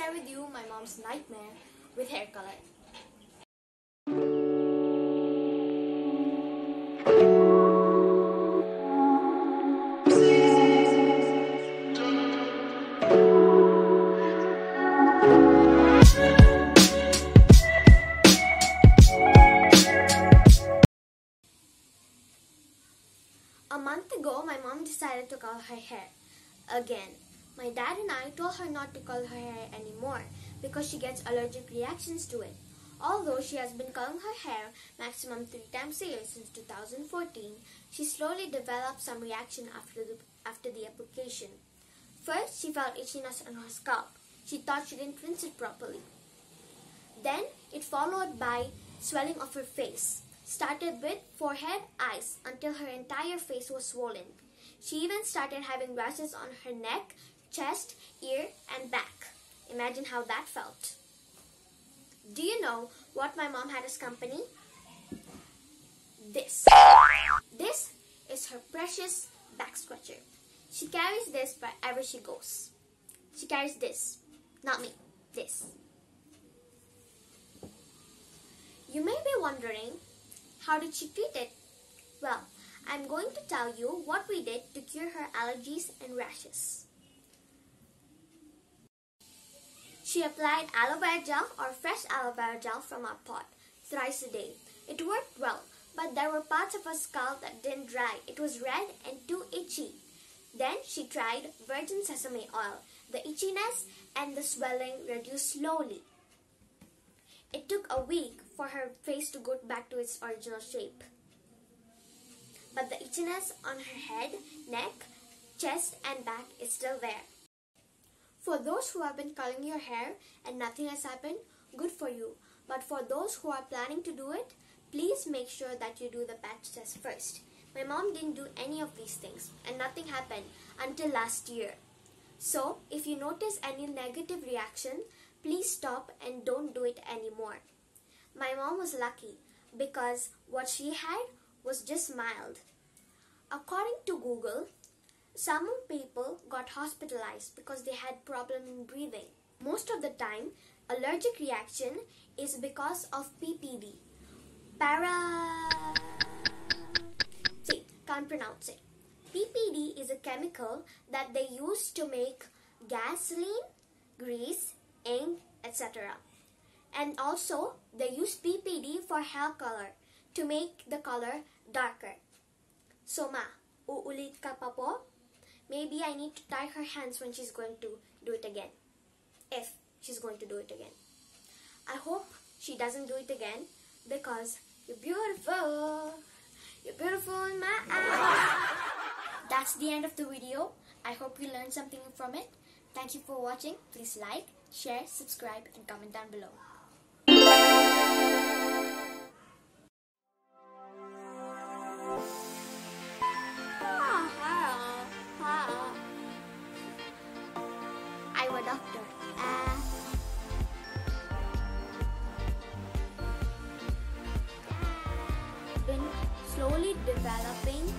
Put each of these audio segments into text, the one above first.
share with you my mom's nightmare with hair color. A month ago, my mom decided to curl her hair again. My dad and I told her not to curl her hair anymore because she gets allergic reactions to it. Although she has been curling her hair maximum three times a year since 2014, she slowly developed some reaction after the, after the application. First, she felt itchiness on her scalp. She thought she didn't rinse it properly. Then, it followed by swelling of her face. Started with forehead, eyes, until her entire face was swollen. She even started having rashes on her neck, chest, ear, and back. Imagine how that felt. Do you know what my mom had as company? This. This is her precious back scratcher. She carries this wherever she goes. She carries this. Not me. This. You may be wondering, how did she treat it? Well, I'm going to tell you what we did to cure her allergies and rashes. She applied aloe vera gel or fresh aloe vera gel from our pot thrice a day. It worked well, but there were parts of her scalp that didn't dry. It was red and too itchy. Then she tried virgin sesame oil. The itchiness and the swelling reduced slowly. It took a week for her face to go back to its original shape. But the itchiness on her head, neck, chest and back is still there. For those who have been curling your hair and nothing has happened, good for you. But for those who are planning to do it, please make sure that you do the patch test first. My mom didn't do any of these things and nothing happened until last year. So, if you notice any negative reaction, please stop and don't do it anymore. My mom was lucky because what she had was just mild. According to Google, some people got hospitalized because they had problem in breathing. Most of the time, allergic reaction is because of PPD. Para... See, can't pronounce it. PPD is a chemical that they use to make gasoline, grease, ink, etc. And also, they use PPD for hair color to make the color darker. So ma, uulit ka pa po? Maybe I need to tie her hands when she's going to do it again. If she's going to do it again. I hope she doesn't do it again because you're beautiful. You're beautiful in my eyes. That's the end of the video. I hope you learned something from it. Thank you for watching. Please like, share, subscribe and comment down below. Developing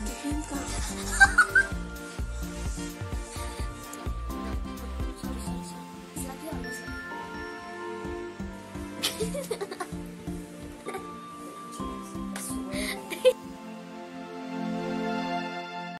Dilim ka. Sorry,